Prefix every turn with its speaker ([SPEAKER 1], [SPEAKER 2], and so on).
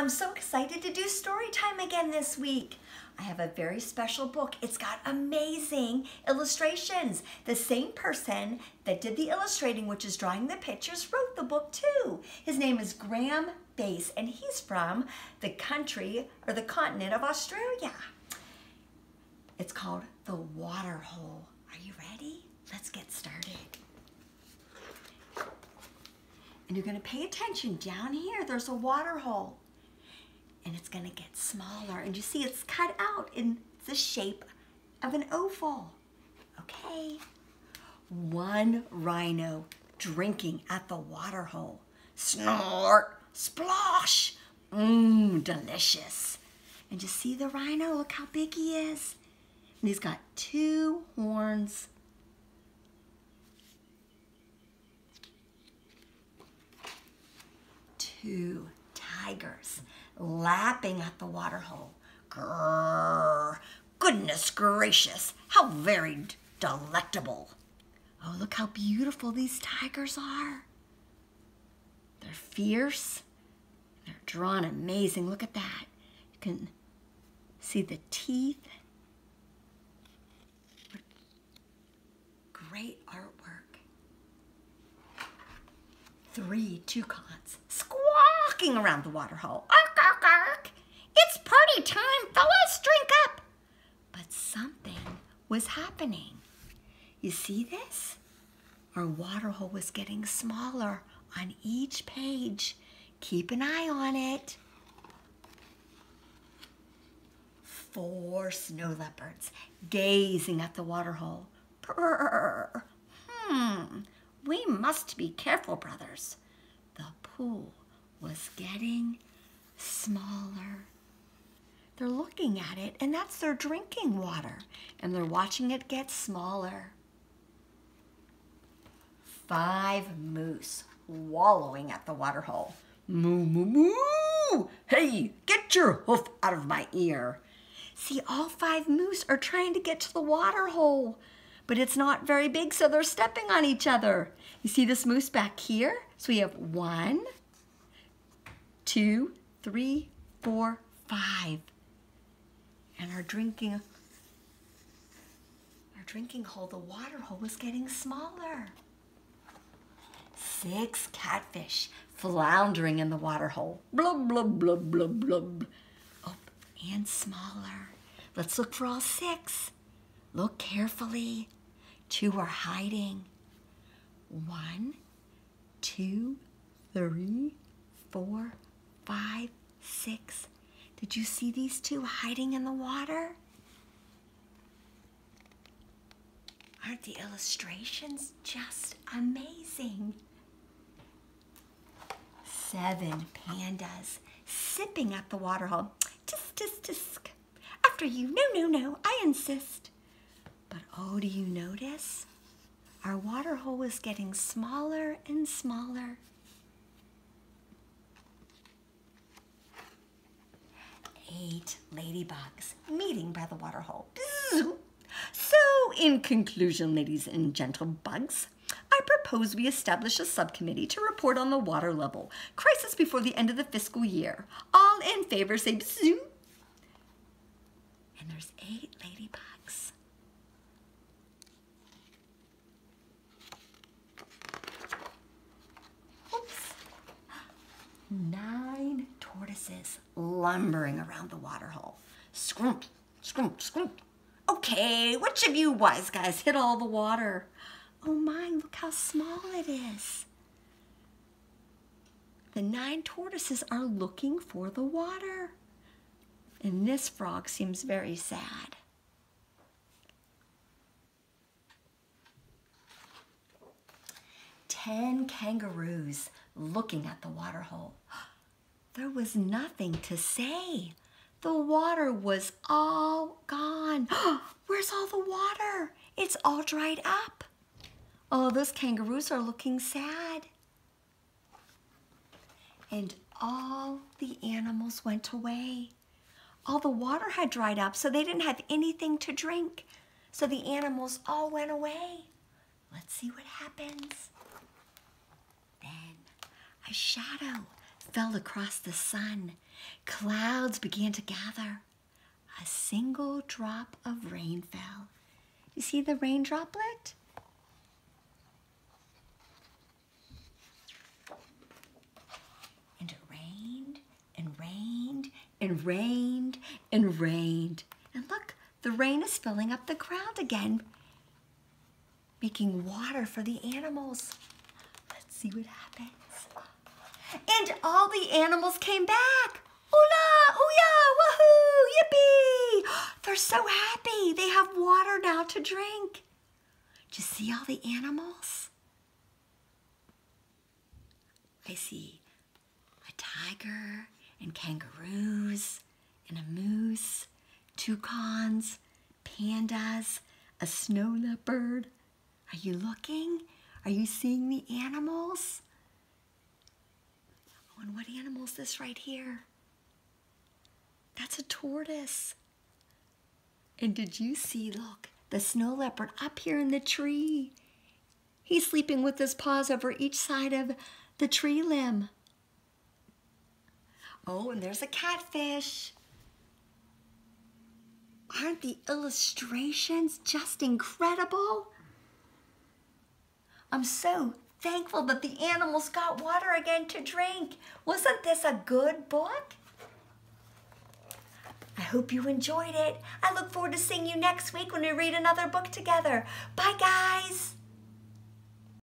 [SPEAKER 1] I'm so excited to do story time again this week. I have a very special book. It's got amazing illustrations. The same person that did the illustrating, which is drawing the pictures, wrote the book too. His name is Graeme Base, and he's from the country or the continent of Australia. It's called The Water Hole. Are you ready? Let's get started. And you're gonna pay attention down here, there's a water hole. And it's gonna get smaller. And you see it's cut out in the shape of an oval. Okay. One rhino drinking at the water hole. Snort, splosh. Mmm, delicious. And you see the rhino? Look how big he is. And he's got two horns two tigers lapping at the water hole. Grrr, goodness gracious, how very delectable. Oh, look how beautiful these tigers are. They're fierce. They're drawn amazing. Look at that. You can see the teeth. Great artwork. Three toucans squawking around the water hole. Ark, ark, ark. It's time, fellas, drink up. But something was happening. You see this? Our water hole was getting smaller on each page. Keep an eye on it. Four snow leopards gazing at the water hole. Purr. Hmm, we must be careful, brothers. The pool was getting smaller. They're looking at it, and that's their drinking water, and they're watching it get smaller. Five moose wallowing at the water hole. Moo, moo, moo! Hey, get your hoof out of my ear. See, all five moose are trying to get to the water hole, but it's not very big, so they're stepping on each other. You see this moose back here? So we have one, two, three, four, five. And our drinking, our drinking hole, the water hole was getting smaller. Six catfish floundering in the water hole. Blub, blub, blub, blub, blub. Oh, and smaller. Let's look for all six. Look carefully. Two are hiding. One, two, three, four, five, six. Did you see these two hiding in the water? Aren't the illustrations just amazing? Seven pandas sipping at the water hole. Tisk, tisk, tisk. After you, no, no, no, I insist. But oh, do you notice? Our water hole is getting smaller and smaller. Eight ladybugs meeting by the waterhole. So, in conclusion, ladies and gentle bugs, I propose we establish a subcommittee to report on the water level crisis before the end of the fiscal year. All in favor say bzoo. And there's eight ladybugs. Oops. Nine lumbering around the water hole. Scrump, scrump, scrump. Okay, which of you wise guys hit all the water? Oh my, look how small it is. The nine tortoises are looking for the water. And this frog seems very sad. Ten kangaroos looking at the water hole. There was nothing to say. The water was all gone. Where's all the water? It's all dried up. Oh, those kangaroos are looking sad. And all the animals went away. All the water had dried up, so they didn't have anything to drink. So the animals all went away. Let's see what happens. Then a shadow fell across the sun. Clouds began to gather. A single drop of rain fell. You see the rain droplet? And it rained and rained and rained and rained. And look, the rain is filling up the ground again, making water for the animals. Let's see what happens. And all the animals came back. Hola, ooyah, wahoo, yippee! They're so happy. They have water now to drink. Do you see all the animals? I see a tiger and kangaroos and a moose, toucans, pandas, a snow leopard. Are you looking? Are you seeing the animals? What animal is this right here? That's a tortoise. And did you see, look, the snow leopard up here in the tree? He's sleeping with his paws over each side of the tree limb. Oh, and there's a catfish. Aren't the illustrations just incredible? I'm so thankful that the animals got water again to drink. Wasn't this a good book? I hope you enjoyed it. I look forward to seeing you next week when we read another book together. Bye, guys.